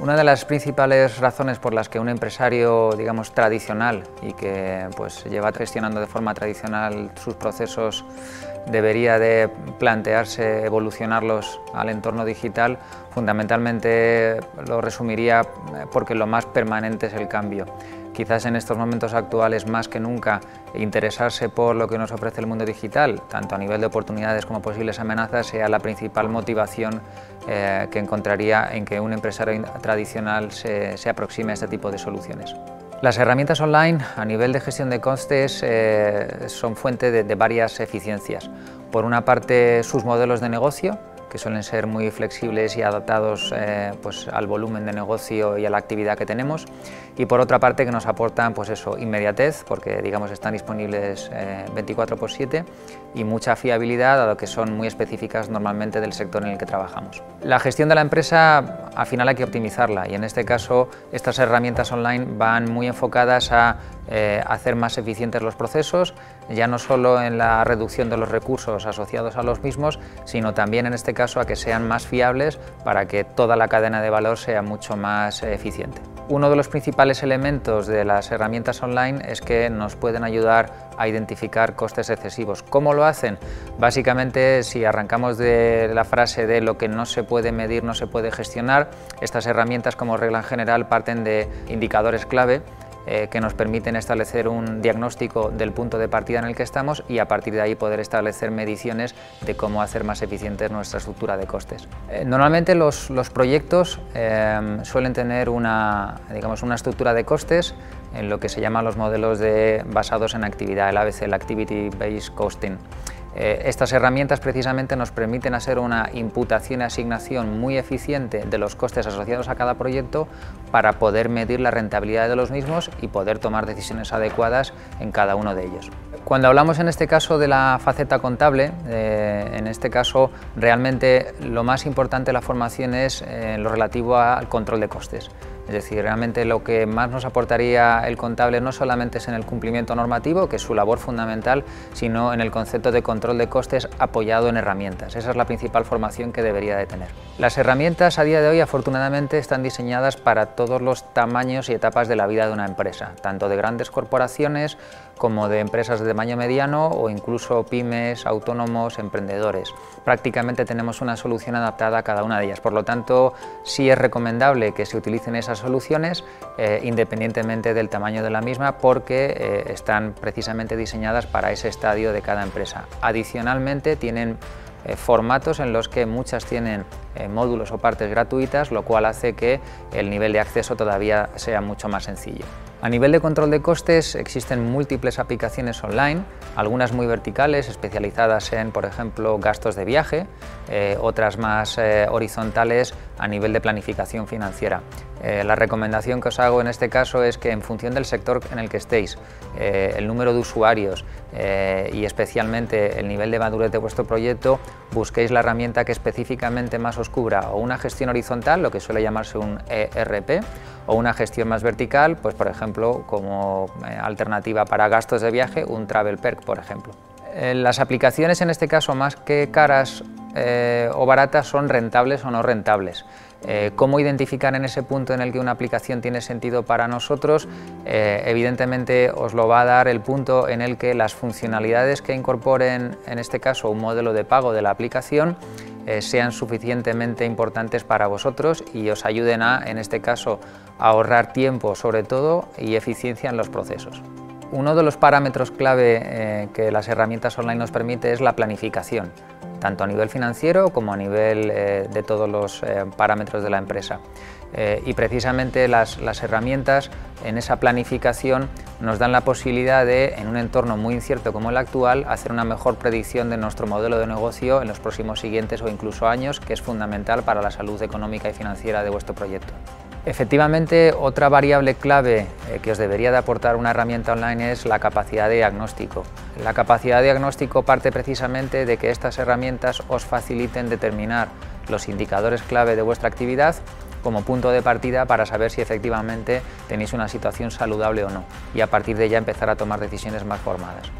Una de las principales razones por las que un empresario, digamos, tradicional y que pues, lleva gestionando de forma tradicional sus procesos debería de plantearse evolucionarlos al entorno digital, fundamentalmente lo resumiría porque lo más permanente es el cambio. Quizás en estos momentos actuales más que nunca interesarse por lo que nos ofrece el mundo digital, tanto a nivel de oportunidades como posibles amenazas, sea la principal motivación eh, que encontraría en que un empresario tradicional se, aproxime a este tipo de soluciones. Las herramientas online a nivel de gestión de costes eh, son fuente de varias eficiencias. Por una parte, sus modelos de negocio, que suelen ser muy flexibles y adaptados eh, pues, al volumen de negocio y a la actividad que tenemos y por otra parte que nos aportan pues eso, inmediatez porque digamos están disponibles 24 x 7 y mucha fiabilidad dado que son muy específicas normalmente del sector en el que trabajamos. La gestión de la empresa al final hay que optimizarla y en este caso estas herramientas online van muy enfocadas a eh, hacer más eficientes los procesos, ya no solo en la reducción de los recursos asociados a los mismos, sino también en este caso a que sean más fiables para que toda la cadena de valor sea mucho más eficiente. Uno de los principales elementos de las herramientas online es que nos pueden ayudar a identificar costes excesivos. ¿Cómo lo hacen? Básicamente, si arrancamos de la frase de lo que no se puede medir, no se puede gestionar, estas herramientas como regla general parten de indicadores clave eh, que nos permiten establecer un diagnóstico del punto de partida en el que estamos y a partir de ahí poder establecer mediciones de cómo hacer más eficiente nuestra estructura de costes. Eh, normalmente los, proyectos eh, suelen tener una, digamos, una estructura de costes en lo que se llaman los modelos de, basados en actividad, el ABC, el Activity Based Costing. Eh, estas herramientas precisamente nos permiten hacer una imputación y asignación muy eficiente de los costes asociados a cada proyecto para poder medir la rentabilidad de los mismos y poder tomar decisiones adecuadas en cada uno de ellos. Cuando hablamos en este caso de la faceta contable, eh, en este caso realmente lo más importante de la formación es eh, lo relativo al control de costes. Es decir, realmente lo que más nos aportaría el contable no solamente es en el cumplimiento normativo, que es su labor fundamental, sino en el concepto de control de costes apoyado en herramientas. Esa es la principal formación que debería de tener. Las herramientas a día de hoy afortunadamente están diseñadas para todos los tamaños y etapas de la vida de una empresa, tanto de grandes corporaciones como de empresas de tamaño mediano o incluso pymes, autónomos, emprendedores. Prácticamente tenemos una solución adaptada a cada una de ellas, por lo tanto sí es recomendable que se utilicen esas soluciones eh, independientemente del tamaño de la misma porque eh, están precisamente diseñadas para ese estadio de cada empresa. Adicionalmente tienen eh, formatos en los que muchas tienen módulos o partes gratuitas, lo cual hace que el nivel de acceso todavía sea mucho más sencillo. A nivel de control de costes existen múltiples aplicaciones online, algunas muy verticales, especializadas en, por ejemplo, gastos de viaje, eh, otras más eh, horizontales a nivel de planificación financiera. Eh, la recomendación que os hago en este caso es que en función del sector en el que estéis, el número de usuarios y especialmente el nivel de madurez de vuestro proyecto, busquéis la herramienta que específicamente más os cubra o una gestión horizontal, lo que suele llamarse un ERP, o una gestión más vertical, pues por ejemplo, como eh, alternativa para gastos de viaje, un Travel Perk, por ejemplo. Eh, las aplicaciones en este caso, más que caras eh, o baratas, son rentables o no rentables. ¿Cómo identificar en ese punto en el que una aplicación tiene sentido para nosotros? evidentemente os lo va a dar el punto en el que las funcionalidades que incorporen, en este caso, un modelo de pago de la aplicación, eh, sean suficientemente importantes para vosotros y os ayuden a, en este caso, a ahorrar tiempo sobre todo y eficiencia en los procesos. Uno de los parámetros clave eh, que las herramientas online nos permite es la planificación, tanto a nivel financiero como a nivel eh, de todos los parámetros de la empresa. Y precisamente las, herramientas en esa planificación nos dan la posibilidad de, en un entorno muy incierto como el actual, hacer una mejor predicción de nuestro modelo de negocio en los próximos siguientes o incluso años, que es fundamental para la salud económica y financiera de vuestro proyecto. Efectivamente, otra variable clave eh, que os debería de aportar una herramienta online es la capacidad de diagnóstico. La capacidad de diagnóstico parte precisamente de que estas herramientas os faciliten determinar los indicadores clave de vuestra actividad como punto de partida para saber si efectivamente tenéis una situación saludable o no y a partir de ella empezar a tomar decisiones más formadas.